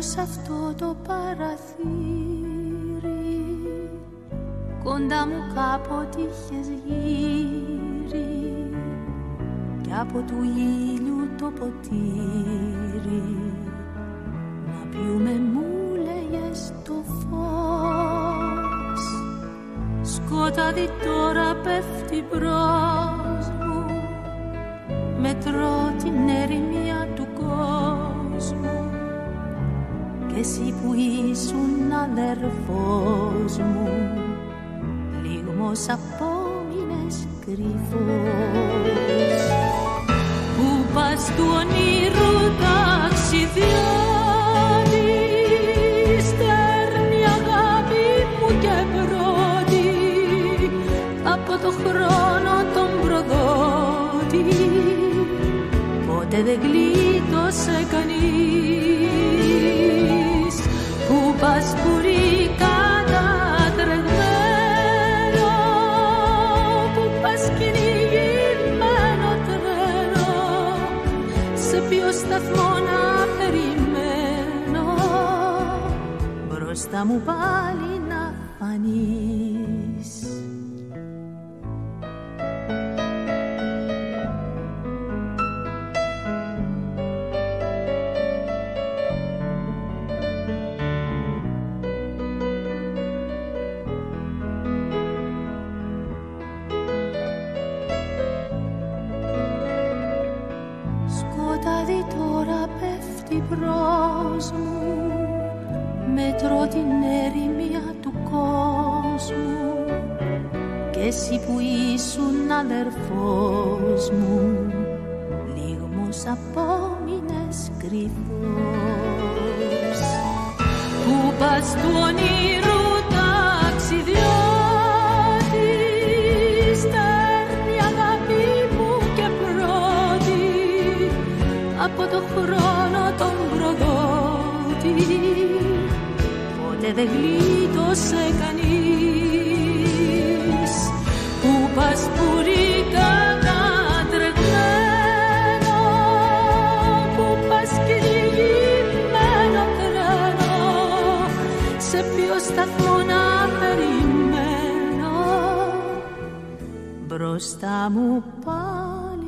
σ' αυτό το παραθύρι. Κοντά μου κάποτε είχες γύρει Κι από του ήλιου το ποτήρι. Να πιούμε μου λέγες το φως. Σκόταδι τώρα πέφτει μπρος Κι εσύ που ήσουν αδερφός μου Λίγμος απόμεινες κρυφός. Πού πας του ονείρου ταξιδιώτη Στέρνει αγάπη μου και πρώτη Από το χρόνο τον προδότη. Ποτέ δεν γλίτωσε κανείς Πού πας πουρί κατατρεγμένο Πού πας κυνηγημένο τρένο Σε ποιο σταθμό να περιμένω. Μπροστά μου πάλι να φανείς πέφτει μπρος μου Μετρώ την ερημία του κόσμου. Κι εσύ που ήσουν αδερφός μου Λίγμος απόμεινες κρυφός. Πού πας του ονείρου Από το χρόνο τον προδότη. Ποτέ δεν γλίτωσε κανείς. Πού πας πουρί κατατρεγμένο Πού πας κυνηγημένο τρένο Σε ποιο σταθμό να περιμένω. Μπροστά μου πάλι